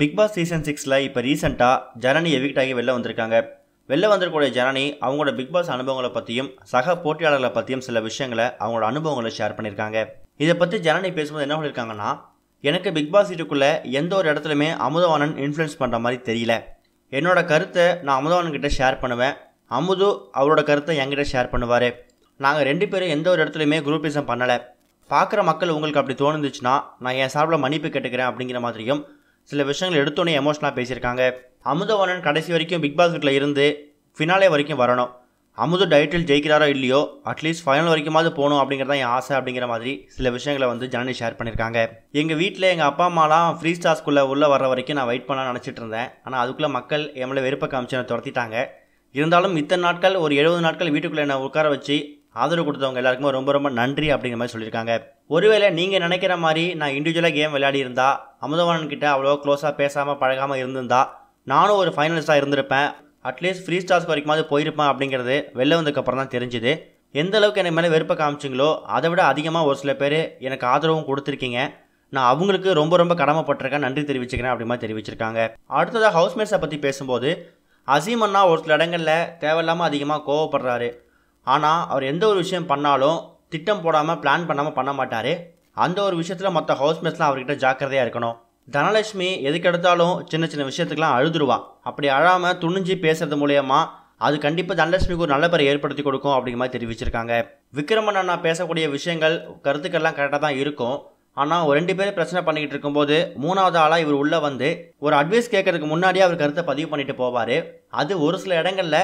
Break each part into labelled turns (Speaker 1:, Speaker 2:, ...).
Speaker 1: Big Boss season சிக்ஸில் இப்போ ரீசெண்டாக ஜனனி எவிக்ட் ஆகி வெளில வந்திருக்காங்க. வெளில வந்திருக்கக்கூடிய ஜனனி அவங்களோட பிக் பாஸ் அனுபவங்களை பற்றியும் சக போட்டியாளர்களை பற்றியும் சில விஷயங்களை அவங்களோட அனுபவங்களை ஷேர் பண்ணியிருக்காங்க. இதை பற்றி ஜனனி பேசும்போது என்ன சொல்லியிருக்காங்கன்னா எனக்கு பிக் பாஸ் வீட்டுக்குள்ளே எந்த ஒரு இடத்துலையுமே அமுதவாணன் இன்ஃப்ளூயன்ஸ் பண்ணுற மாதிரி தெரியல. என்னோட கருத்தை நான் அமுதவாணன் கிட்ட ஷேர் பண்ணுவேன். அமுது அவரோட கருத்தை என்கிட்ட ஷேர் பண்ணுவார். நாங்கள் ரெண்டு பேரும் எந்த ஒரு இடத்துலையுமே குரூப்பிசம் பண்ணலை. பார்க்குற மக்கள் உங்களுக்கு அப்படி தோணுந்துச்சுன்னா நான் என் சார்பில் மன்னிப்பு கேட்டுக்கிறேன் அப்படிங்கிற மாதிரியும் சில விஷயங்கள் எடுத்தோன்னே எமோஷனலாக பேசியிருக்காங்க. அமுதவாணன் கடைசி வரைக்கும் பிக் பாஸ் வீட்டில் இருந்து ஃபினாலே வரைக்கும் வரணும். அமுது டைட்டில் ஜெயிக்கிறாரோ இல்லையோ அட்லீஸ்ட் ஃபைனல் வரைக்குமாவது போகணும் அப்படிங்கிறது தான் என் ஆசை அப்படிங்கிற மாதிரி சில விஷயங்களை வந்து ஜனனி ஷேர் பண்ணியிருக்காங்க. எங்கள் வீட்டில் எங்கள் அப்பா அம்மாலாம் ஃப்ரீ ஸ்டார்ஸ்குள்ளே உள்ளே வர வரைக்கும் நான் வெயிட் பண்ண நினச்சிட்டு இருந்தேன். ஆனால் அதுக்குள்ளே மக்கள் என் மேலே வெறுப்பை காமிச்சு என்னை துரத்திட்டாங்க. இருந்தாலும் இத்தனை நாட்கள் ஒரு எழுபது நாட்கள் வீட்டுக்குள்ளே என்னை உட்கார வச்சு ஆதரவு கொடுத்தவங்க எல்லாருக்குமே ரொம்ப ரொம்ப நன்றி அப்படிங்கிற மாதிரி சொல்லியிருக்காங்க. ஒருவேளை நீங்கள் நினைக்கிற மாதிரி நான் இண்டிவிஜுவலாக கேம் விளையாடி இருந்தால் அமுதவாணன் கிட்ட அவ்வளோ க்ளோஸாக பேசாமல் பழகாமல் இருந்திருந்தா நானும் ஒரு ஃபைனலிஸ்ட்டாக இருந்திருப்பேன். அட்லீஸ்ட் ஃப்ரீ ஸ்டார்ஸ் வரைக்குமாவது போயிருப்பேன் அப்படிங்கிறது வெளில வந்ததுக்கப்புறம் தான் தெரிஞ்சுது. எந்த அளவுக்கு எனக்கு மேலே வெறுப்பை காமிச்சிங்களோ அதை விட அதிகமாக ஒரு சில பேர் எனக்கு ஆதரவும் கொடுத்துருக்கீங்க. நான் அவங்களுக்கு ரொம்ப ரொம்ப கடமைப்பட்டிருக்கேன். நன்றி தெரிவிச்சுக்கிறேன் அப்படி மாதிரி தெரிவிச்சிருக்காங்க. அடுத்ததாக ஹவுஸ்மேட்ஸை பற்றி பேசும்போது அசீம் அண்ணா ஒரு சில இடங்களில் தேவையில்லாமல் அதிகமாக கோவப்படுறாரு. ஆனால் அவர் எந்த ஒரு விஷயம் பண்ணாலும் திட்டம் போடாமல் பிளான் பண்ணாமல் பண்ண மாட்டார். அந்த ஒரு விஷயத்தில் மற்ற ஹவுஸ்மேட்ஸ்லாம் அவர்கிட்ட ஜாக்கிரதையாக இருக்கணும். தனலட்சுமி எதுக்கெடுத்தாலும் சின்ன சின்ன விஷயத்துக்கெல்லாம் அழுதுருவா. அப்படி அழாமல் துணிஞ்சு பேசுறது மூலயமா அது கண்டிப்பாக தனலட்சுமிக்கு ஒரு நல்ல பேரை ஏற்படுத்தி கொடுக்கும் அப்படிங்கிற மாதிரி தெரிவிச்சிருக்காங்க. விக்ரமன் அண்ணா பேசக்கூடிய விஷயங்கள் கருத்துக்கள்லாம் கரெக்டாக தான் இருக்கும். ஆனால் ஒரு ரெண்டு பேரும் பிரச்சனை பண்ணிக்கிட்டு இருக்கும்போது மூணாவது ஆளாக இவர் உள்ளே வந்து ஒரு அட்வைஸ் கேட்கறதுக்கு முன்னாடியே அவர் கருத்தை பதிவு பண்ணிட்டு போவார். அது ஒரு சில இடங்களில்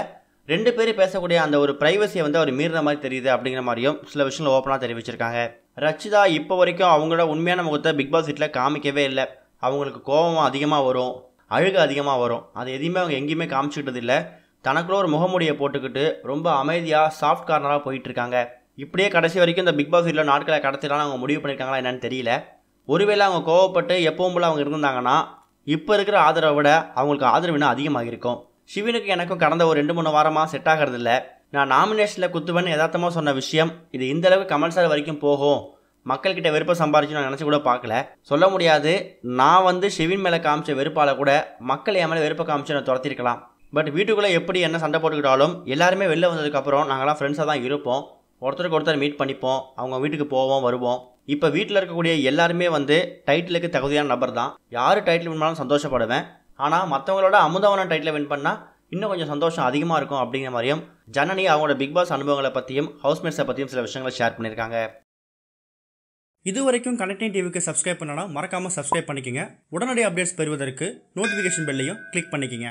Speaker 1: ரெண்டு பேரும் பேசக்கூடிய அந்த ஒரு ப்ரைவசியை வந்து அவர் மீறின மாதிரி தெரியுது அப்படிங்கிற மாதிரியும் சில விஷயங்கள் ஓப்பனாக தெரிவிச்சிருக்காங்க. ரச்சிதா இப்போ வரைக்கும் அவங்களோட உண்மையான முகத்தை பிக் பாஸ் வீட்டில் காமிக்கவே இல்லை. அவங்களுக்கு கோபம் அதிகமாக வரும். அழுகு அதிகமாக வரும். அது எதையுமே அவங்க எங்கேயுமே காமிச்சிக்கிட்டது இல்லை. தனக்குள்ள ஒரு முகமுடியை போட்டுக்கிட்டு ரொம்ப அமைதியாக சாஃப்ட் கார்னராக போயிட்டுருக்காங்க இப்படியே கடைசி வரைக்கும் இந்த பிக் பாஸ் வீட்டில் நாட்களை கடத்திடலாம் அவங்க முடிவு பண்ணியிருக்காங்களா என்னன்னு தெரியல. ஒருவேளை அவங்க கோவப்பட்டு எப்பவும் போல் அவங்க இருந்திருந்தாங்கன்னா இப்போ இருக்கிற ஆதரவை விட அவங்களுக்கு ஆதரவு இன்னும் அதிகமாக இருக்கும் சிவனுக்கு எனக்கும் கடந்த ஒரு ரெண்டு மூணு வாரமாக செட் ஆகிறது இல்லை. நான் நாமினேஷனில் குத்துவேன்னு யதார்த்தமாக சொன்ன விஷயம் இது இந்த அளவுக்கு கமல் சார் வரைக்கும் போகும். மக்கள்கிட்ட வெறுப்பை சம்பாரிச்சு நான் நினச்சி கூட பார்க்கல. சொல்ல முடியாது நான் வந்து ஷிவின் மேலே காமிச்ச வெறுப்பால் கூட மக்கள் என் மேலே வெறுப்பை காமிச்சு நான் துரத்திருக்கலாம். பட் வீட்டுக்குள்ளே எப்படி என்ன சண்டை போட்டுக்கிட்டாலும் எல்லாருமே வெளில வந்ததுக்கப்புறம் நாங்களாம் ஃப்ரெண்ட்ஸாக தான் இருப்போம். ஒருத்தருக்கு ஒருத்தர் மீட் பண்ணிப்போம் அவங்க வீட்டுக்கு போவோம் வருவோம். இப்போ வீட்டில் இருக்கக்கூடிய எல்லாருமே வந்து டைட்டிலுக்கு தகுதியான நபர் தான். யார் டைட்டில் வின் பண்ணாலும் சந்தோஷப்படுவேன்? ஆனால் மற்றவங்களோட அமுதவனம் டைட்டில் வின் பண்ணால் இன்னும் கொஞ்சம் சந்தோஷம் அதிகமாக இருக்கும் அப்படிங்கிற மாதிரியும் ஜனனி அவங்களோட பிக் பாஸ் அனுபவங்களை பற்றியும் ஹவுஸ்மேட்ஸை பற்றியும் சில விஷயங்களை ஷேர் பண்ணியிருக்காங்க.
Speaker 2: இது வரைக்கும் கனெக்டிங் டிவிக்கு சப்ஸ்கிரைப் பண்ணனா மறக்காமல் சப்ஸ்கிரைப் பண்ணிக்கங்க. உடனடி அப்டேட்ஸ் பெறுவதற்கு நோட்டிஃபிகேஷன் பெல்லையும் கிளிக் பண்ணிக்கங்க.